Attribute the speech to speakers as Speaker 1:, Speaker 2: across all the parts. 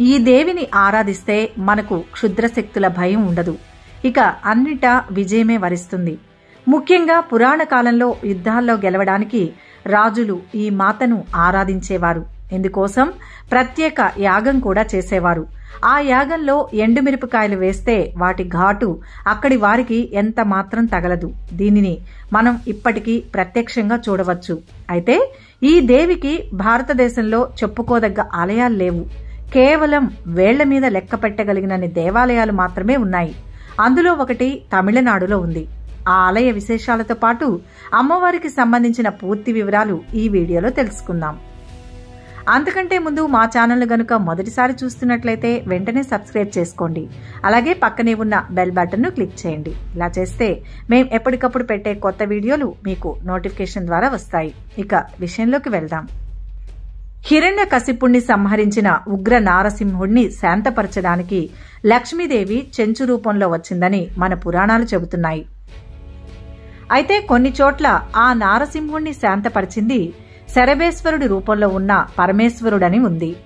Speaker 1: ఈ దేవిని ఆరాధిస్తే మనకు క్షుద్రశక్తుల భయం ఉండదు. ఇక అన్నిటా విజయమే వరిస్తుంది. ముఖ్యంగా పురాణ కాలంలో యుద్ధాల్లో గెలవడానికి రాజులు ఈ మాతను ఆరాధించేవారు. ఇందుకోసం ప్రత్యేక యాగం కూడా చేసేవారు. ఆ యాగంలో ఎండుమిరపకాయలు వేస్తే వాటి ఘాటు అక్కడి వారికి ఎంత మాత్రం తగలదు. దీనిని మనం ఇప్పటికీ ప్రత్యక్షంగా చూడవచ్చు. అయితే ఈ దేవికి భారతదేశంలో చెప్పుకోదగ్గ ఆలయాలు లేవు. కేవలం వేళ్ళ మీద లెక్క పెట్టగలిగినన్ని దేవాలయాలు మాత్రమే ఉన్నాయి. అందులో ఒకటి తమిళనాడులో ఉంది. ఆ ఆలయ విశేషాలతో పాటు అమ్మవారికి సంబంధించిన పూర్తి వివరాలు ఈ వీడియోలో తెలుసుకుందాం. అంతకంటే ముందు మా ఛానల్ గనుక మొదటిసారి చూస్తున్నట్లయితే వెంటనే సబ్స్క్రైబ్ చేసుకోండి. అలాగే పక్కనే ఉన్న బెల్ బటన్ను క్లిక్ చేయండి. ఇలా చేస్తే మేం ఎప్పటికప్పుడు పెట్టే కొత్త వీడియోలు మీకు నోటిఫికేషన్ ద్వారా వస్తాయి. ఇక విషయంలోకి వెళ్దాం. హిరణ్య కసిపుణ్ణి సంహరించిన ఉగ్ర నారసింహుణ్ణి శాంతపరచడానికి లక్ష్మీదేవి చెంచు రూపంలో వచ్చిందని మన పురాణాలు చెబుతున్నాయి. అయితే కొన్ని చోట్ల ఆ నారసింహుణ్ణి శాంతపరిచింది శరభేశ్వరుడి రూపంలో ఉన్న పరమేశ్వరుడని ఉంది.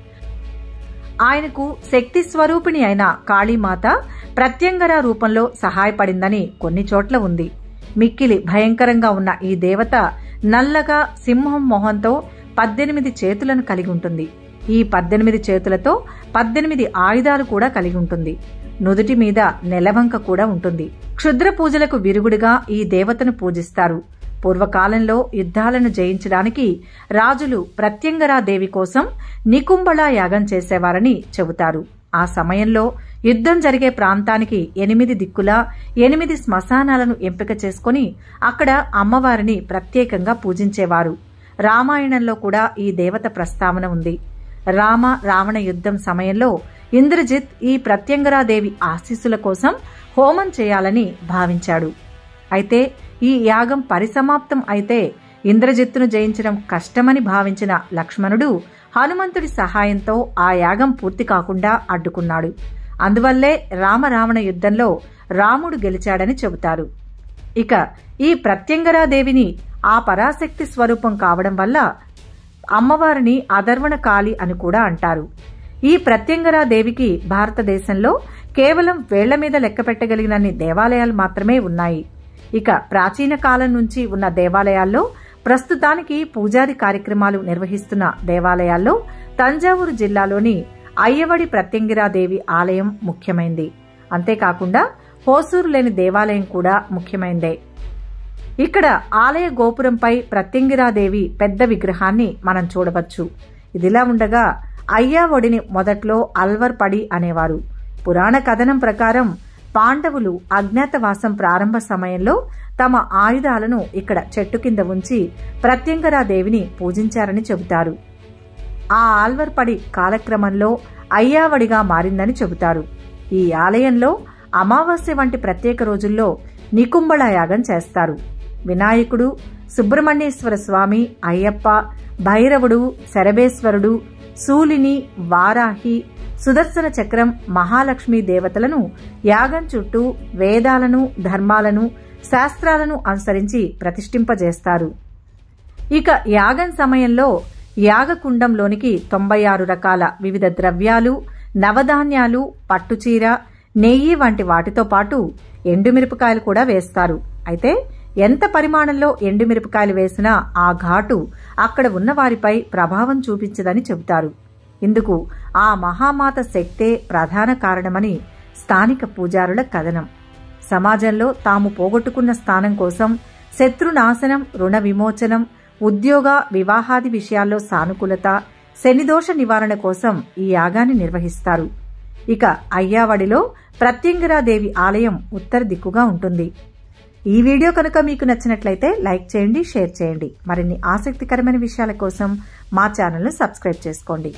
Speaker 1: ఆయనకు శక్తి స్వరూపిణి అయిన కాళీమాత ప్రత్యంగర రూపంలో సహాయపడిందని కొన్ని చోట్ల ఉంది. మిక్కిలి భయంకరంగా ఉన్న ఈ దేవత నల్లగా సింహం మొహంతో పద్దెనిమిది చేతులను కలిగి ఉంటుంది. ఈ పద్దెనిమిది చేతులతో పద్దెనిమిది ఆయుధాలు కూడా కలిగి ఉంటుంది. నుదుటి మీద నెలవంక కూడా ఉంటుంది. క్షుద్ర పూజలకు విరుగుడుగా ఈ దేవతను పూజిస్తారు. పూర్వకాలంలో యుద్ధాలను జయించడానికి రాజులు ప్రత్యంగరాదేవి కోసం నికుంబళ యాగం చేసేవారని చెబుతారు. ఆ సమయంలో యుద్ధం జరిగే ప్రాంతానికి ఎనిమిది దిక్కులా ఎనిమిది శ్మశానాలను ఎంపిక చేసుకుని అక్కడ అమ్మవారిని ప్రత్యేకంగా పూజించేవారు. రామాయణంలో కూడా ఈ దేవత ప్రస్తావన ఉంది. రామ రావణ యుద్ధం సమయంలో ఇంద్రజిత్ ఈ ప్రత్యంగరాదేవి ఆశీస్సుల కోసం హోమం చేయాలని భావించాడు. అయితే ఈ యాగం పరిసమాప్తం అయితే ఇంద్రజిత్తును జయించడం కష్టమని భావించిన లక్ష్మణుడు హనుమంతుడి సహాయంతో ఆ యాగం పూర్తి కాకుండా అడ్డుకున్నాడు. అందువల్లే రామరావణ యుద్ధంలో రాముడు గెలిచాడని చెబుతారు. ఇక ఈ ప్రత్యంగరాదేవిని ఆ పరాశక్తి స్వరూపం కావడం వల్ల అమ్మవారిని అధర్వణ కాళి అని కూడా అంటారు. ఈ ప్రత్యంగరా దేవికి భారతదేశంలో కేవలం వేళ్ళ మీద లెక్క పెట్టగలిగినన్ని దేవాలయాలు మాత్రమే ఉన్నాయి. ఇక ప్రాచీన కాలం నుంచి ఉన్న దేవాలయాల్లో ప్రస్తుతానికి పూజారి కార్యక్రమాలు నిర్వహిస్తున్న దేవాలయాల్లో తంజావూరు జిల్లాలోని అయ్యవడి ప్రత్యంగిరాదేవి ఆలయం ముఖ్యమైంది. అంతేకాకుండా హోసూరు లేని దేవాలయం కూడా ముఖ్యమైందే. ఇక్కడ ఆలయ గోపురంపై ప్రత్యంగిరాదేవి పెద్ద విగ్రహాన్ని మనం చూడవచ్చు. ఇదిలా ఉండగా అయ్యావొడిని మొదట్లో అల్వర్ పడి అనేవారు. పురాణ కథనం ప్రకారం పాండవులు అజ్ఞాతవాసం ప్రారంభ సమయంలో తమ ఆయుధాలను ఇక్కడ చెట్టు కింద ఉంచి ప్రత్యంగరాదేవిని పూజించారని చెబుతారు. ఆ ఆల్వర్పడి కాలక్రమంలో అయ్యావడిగా మారిందని చెబుతారు. ఈ ఆలయంలో అమావాస్య వంటి ప్రత్యేక రోజుల్లో నికుంబళ యాగం చేస్తారు. వినాయకుడు సుబ్రహ్మణ్యేశ్వర స్వామి అయ్యప్ప భైరవుడు శరభేశ్వరుడు శూలిని వారాహి సుదర్శన చక్రం మహాలక్ష్మి దేవతలను యాగం చుట్టూ వేదాలను ధర్మాలను శాస్త్రాలను అనుసరించి ప్రతిష్ఠింపజేస్తారు. ఇక యాగం సమయంలో యాగకుండంలోనికి తొంభై ఆరు రకాల వివిధ ద్రవ్యాలు నవధాన్యాలు పట్టుచీర నెయ్యి వంటి వాటితో పాటు ఎండుమిరపకాయలు కూడా వేస్తారు. అయితే ఎంత పరిమాణంలో ఎండుమిరపకాయలు వేసినా ఆ ఘాటు అక్కడ ఉన్నవారిపై ప్రభావం చూపించదని చెబుతారు. ఇందుకు ఆ మహామాత శక్తే ప్రధాన కారణమని స్థానిక పూజారుల కథనం. సమాజంలో తాము పోగొట్టుకున్న స్థానం కోసం శత్రునాశనం రుణ విమోచనం ఉద్యోగ వివాహాది విషయాల్లో సానుకూలత శనిదోష నివారణ కోసం ఈ యాగాన్ని నిర్వహిస్తారు. ఇక అయ్యావడిలో ప్రత్యంగరాదేవి ఆలయం ఉత్తర దిక్కుగా ఉంటుంది. ఈ వీడియో కనుక మీకు నచ్చినట్లయితే లైక్ చేయండి షేర్ చేయండి. మరిన్ని ఆసక్తికరమైన విషయాల కోసం మా ఛానల్ను సబ్స్క్రైబ్ చేసుకోండి.